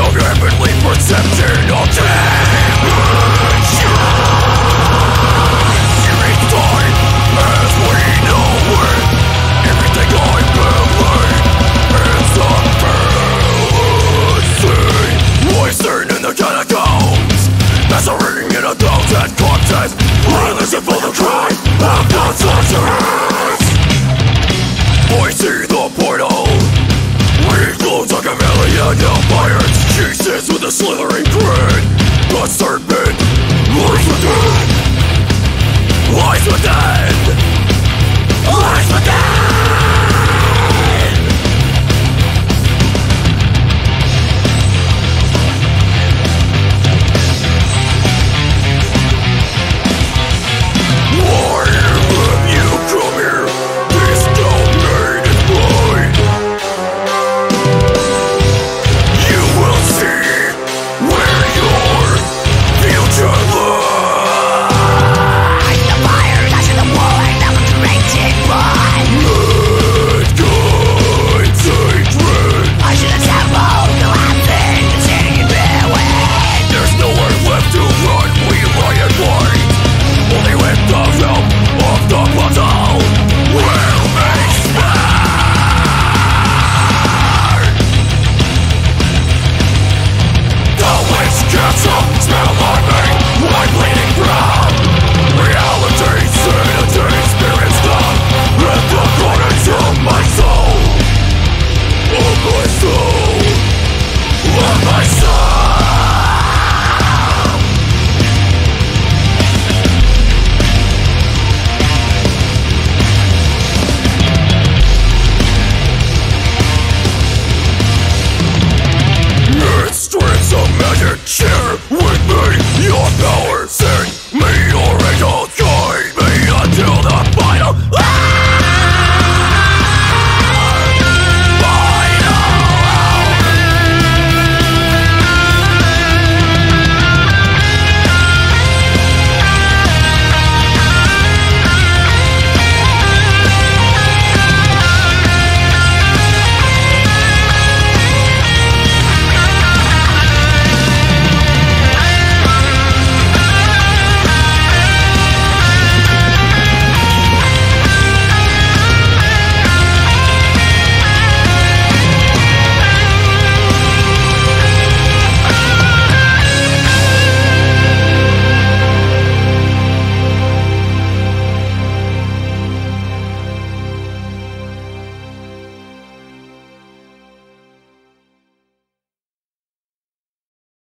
of your heavenly perception of things. What the